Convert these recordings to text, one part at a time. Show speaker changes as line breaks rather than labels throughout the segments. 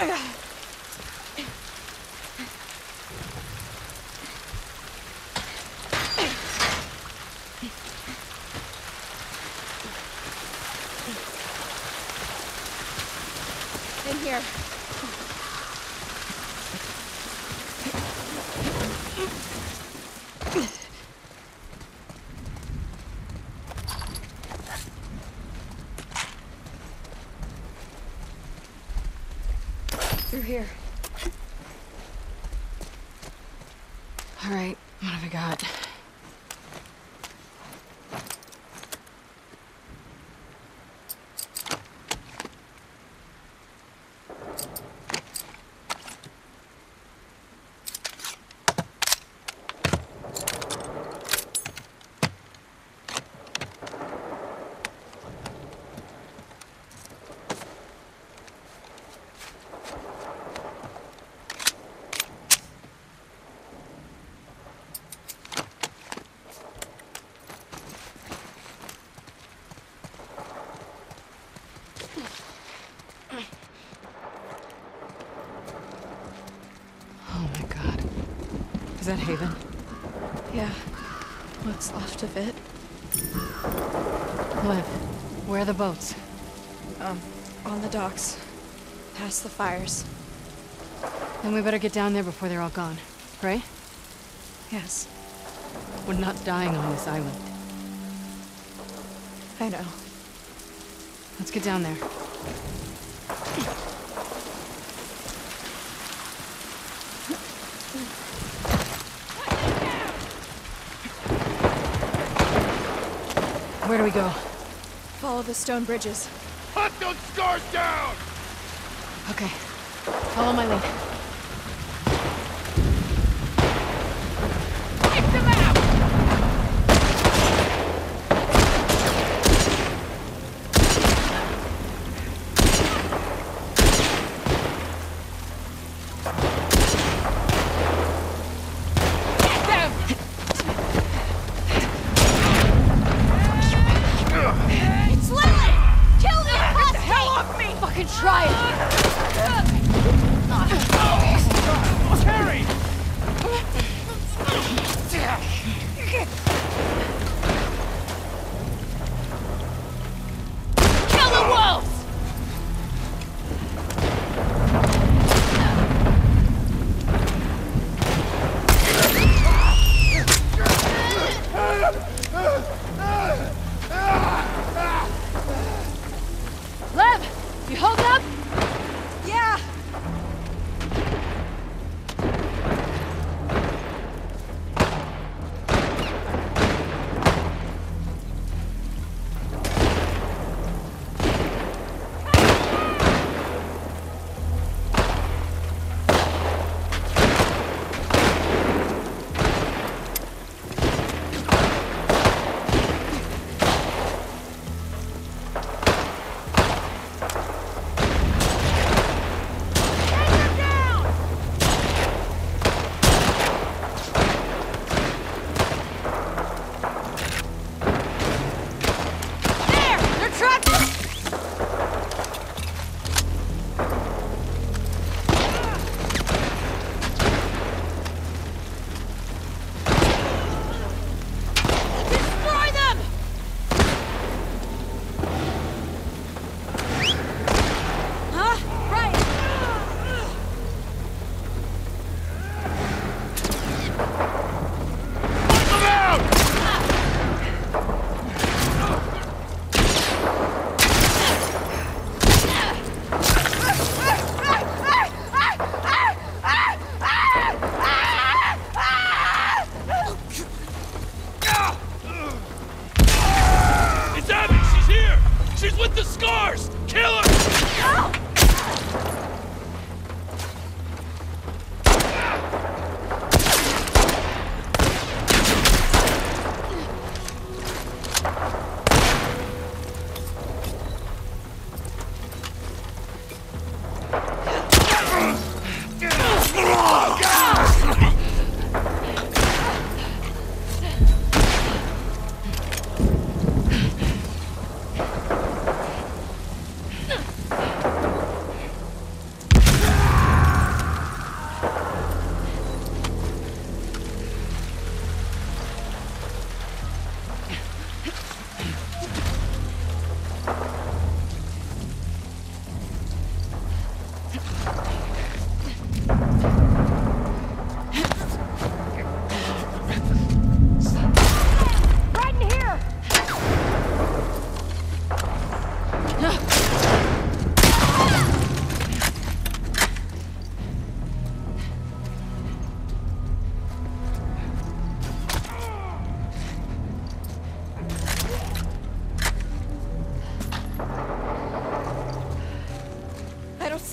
In here. Through here.
All right, what have I got? Oh my god. Is that Haven?
Yeah. What's left of it?
Lev, where are the boats?
Um, on the docks. Past the fires.
Then we better get down there before they're all gone, right?
Yes.
We're not dying on this island.
I know.
Let's get down there. Where do we go?
Follow the stone bridges.
Hunt those scars down!
Okay. Follow my lead.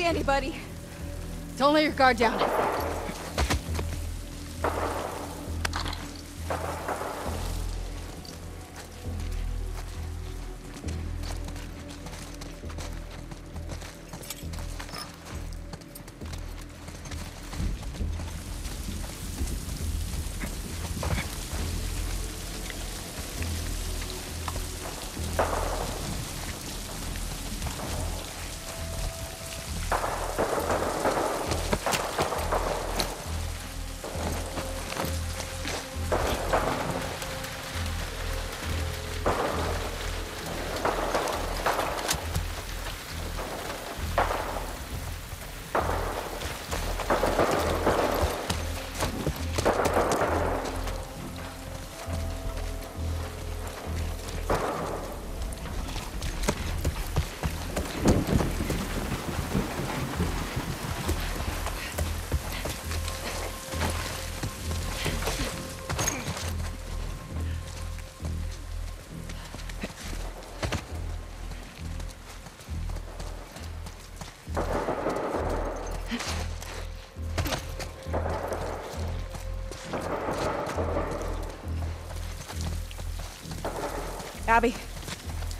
Anybody.
Don't let your guard down.
Abby,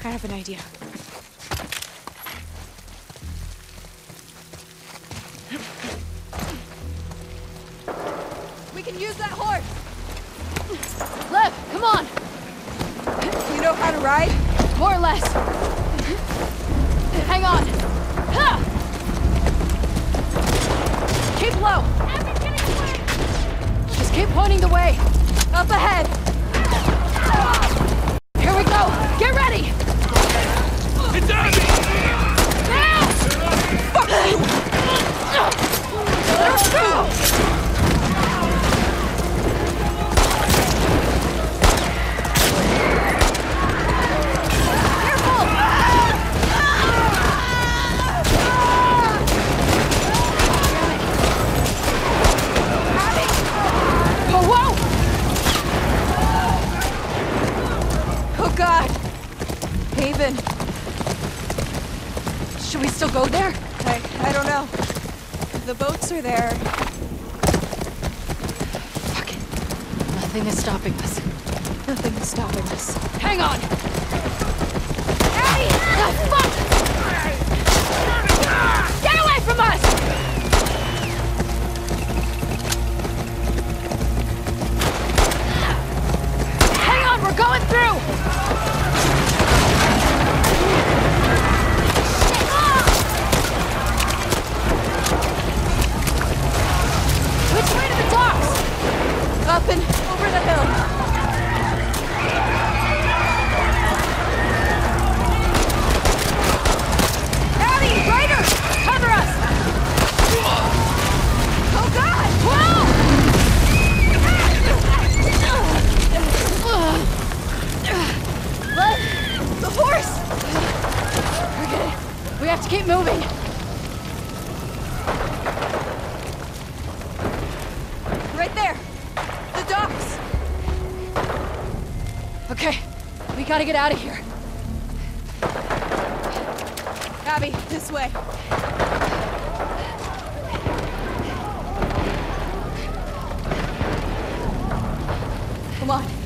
I have an idea. We can use that horse!
Lev, come on!
You know how to ride?
More or less. Hang on. Ha! Keep low. Just keep pointing the way.
Up ahead!
Go. Get ready.
It's Abby!
Now! Oh,
are there.
Fuck it. Nothing is stopping us.
Nothing is stopping us.
Hang on! Abby! Ah, fuck! We gotta get out of here.
Abby, this way. Come on.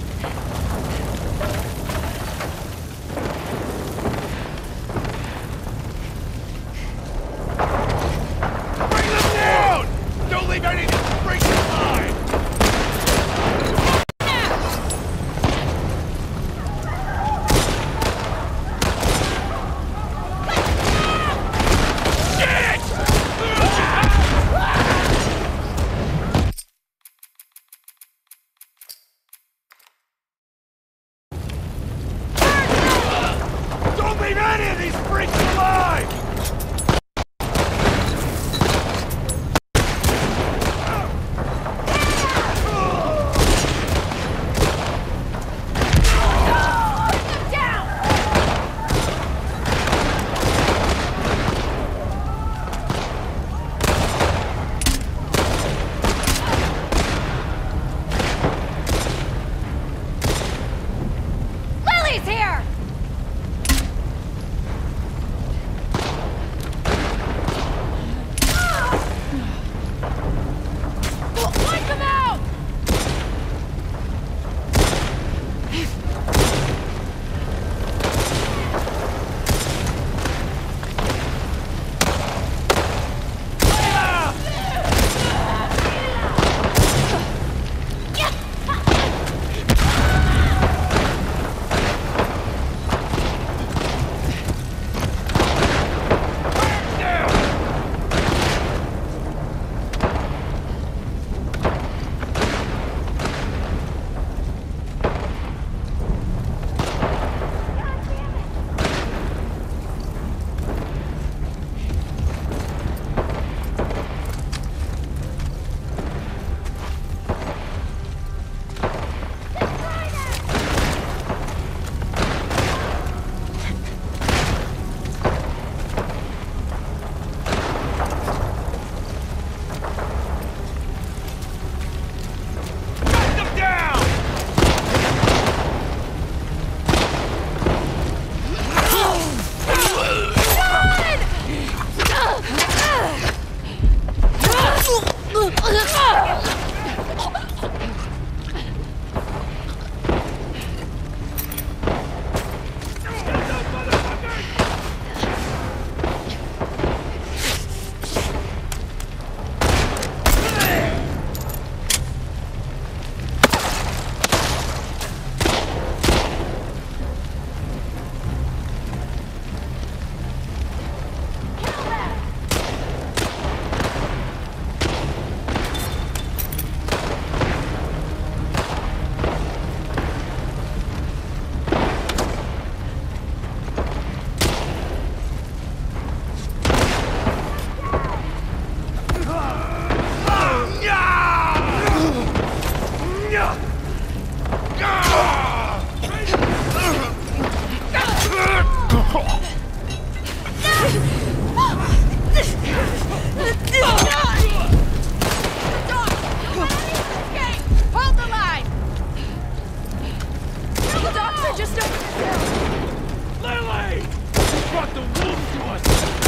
Just over this! Lily! You brought the wolves to us!